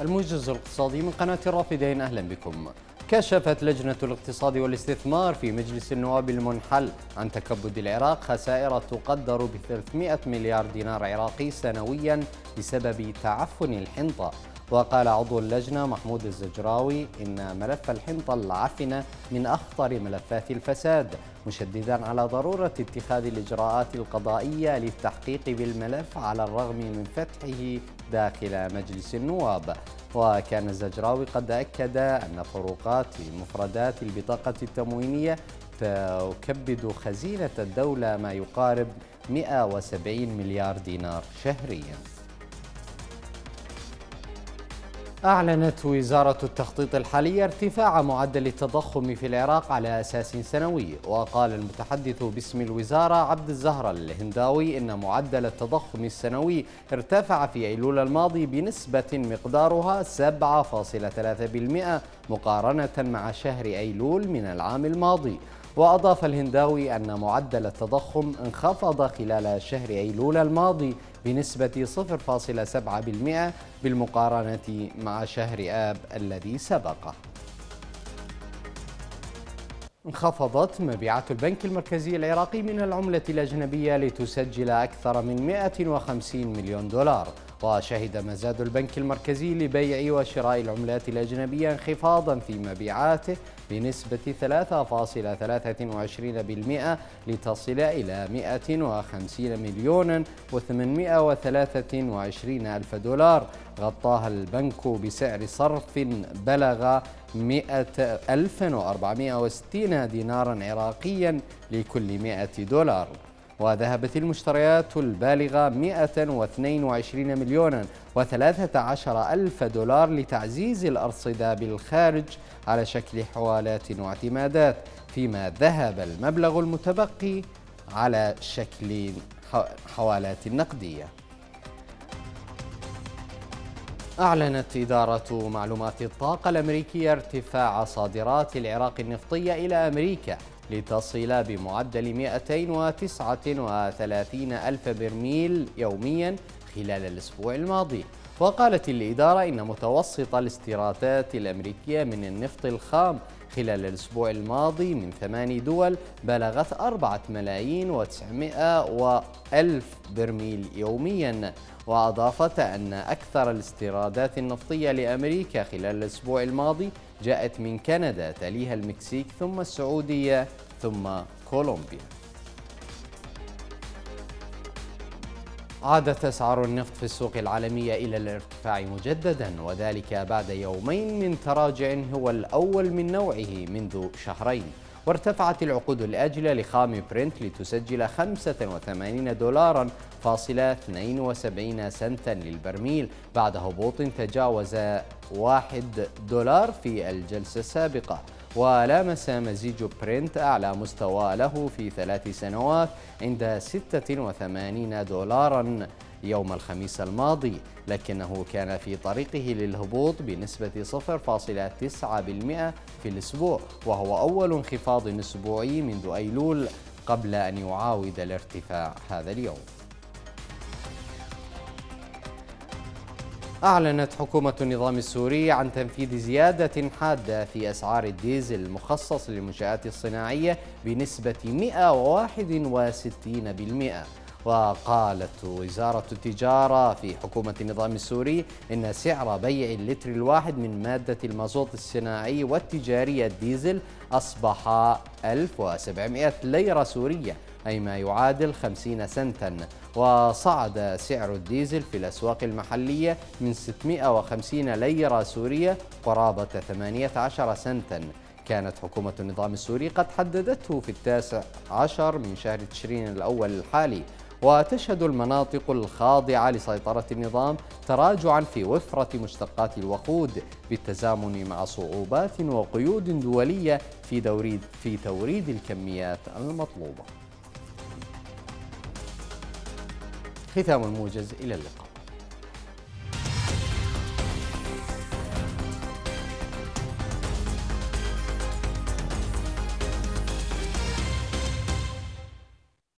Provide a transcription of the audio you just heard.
الموجز الاقتصادي من قناة الرافدين أهلا بكم. كشفت لجنة الاقتصاد والاستثمار في مجلس النواب المنحل عن تكبد العراق خسائر تقدر ب 300 مليار دينار عراقي سنويا بسبب تعفن الحنطة. وقال عضو اللجنة محمود الزجراوي إن ملف الحنطة العفنة من أخطر ملفات الفساد مشددا على ضرورة اتخاذ الإجراءات القضائية للتحقيق بالملف على الرغم من فتحه داخل مجلس النواب. وكان الزجراوي قد أكد أن فروقات مفردات البطاقة التموينية تكبد خزينة الدولة ما يقارب 170 مليار دينار شهرياً. أعلنت وزارة التخطيط الحالية ارتفاع معدل التضخم في العراق على أساس سنوي وقال المتحدث باسم الوزارة عبد الزهر الهنداوي إن معدل التضخم السنوي ارتفع في أيلول الماضي بنسبة مقدارها 7.3% مقارنة مع شهر أيلول من العام الماضي. وأضاف الهنداوي أن معدل التضخم انخفض خلال شهر أيلول الماضي بنسبة 0.7% بالمقارنة مع شهر آب الذي سبقه انخفضت مبيعات البنك المركزي العراقي من العملة الأجنبية لتسجل أكثر من 150 مليون دولار. وشهد مزاد البنك المركزي لبيع وشراء العملات الأجنبية انخفاضا في مبيعاته بنسبة 3.23% لتصل إلى 150 مليون و823 ألف دولار. غطاها البنك بسعر صرف بلغ 1460 دينارا عراقيا لكل 100 دولار. وذهبت المشتريات البالغة 122 مليونا و13 ألف دولار لتعزيز الأرصدة بالخارج على شكل حوالات واعتمادات فيما ذهب المبلغ المتبقي على شكل حوالات نقدية. أعلنت إدارة معلومات الطاقة الأمريكية ارتفاع صادرات العراق النفطية إلى أمريكا لتصل بمعدل 239 ألف برميل يوميا خلال الأسبوع الماضي. وقالت الإدارة إن متوسط الاستيرادات الأمريكية من النفط الخام خلال الأسبوع الماضي من ثماني دول بلغت أربعة ملايين وتسعمائة وألف برميل يوميا. وأضافت أن أكثر الاستيرادات النفطية لأمريكا خلال الأسبوع الماضي جاءت من كندا تليها المكسيك ثم السعودية ثم كولومبيا. عادت أسعار النفط في السوق العالمية إلى الارتفاع مجددا وذلك بعد يومين من تراجع هو الأول من نوعه منذ شهرين. وارتفعت العقود الآجلة لخام برنت لتسجل 85 دولارا فاصلة 72 سنتا للبرميل. بعد هبوط تجاوز 1 دولار في الجلسة السابقة. ولامس مزيج برنت أعلى مستوى له في ثلاث سنوات عند 86 دولارا يوم الخميس الماضي. لكنه كان في طريقه للهبوط بنسبة 0.9% في الأسبوع وهو أول انخفاض أسبوعي منذ أيلول قبل أن يعاود الارتفاع هذا اليوم. أعلنت حكومة النظام السوري عن تنفيذ زيادة حادة في أسعار الديزل المخصص للمنشآت الصناعية بنسبة 161% وقالت وزارة التجارة في حكومة النظام السوري إن سعر بيع اللتر الواحد من مادة المازوت الصناعي والتجاري الديزل أصبح 1700 ليرة سورية. أي ما يعادل 50 سنتا. وصعد سعر الديزل في الأسواق المحلية من 650 ليرة سورية قرابة 18 سنتا. كانت حكومة النظام السوري قد حددته في التاسع عشر من شهر تشرين الأول الحالي. وتشهد المناطق الخاضعة لسيطرة النظام تراجعا في وفرة مشتقات الوقود بالتزامن مع صعوبات وقيود دولية في, في توريد الكميات المطلوبة. ختام الموجز إلى اللقاء.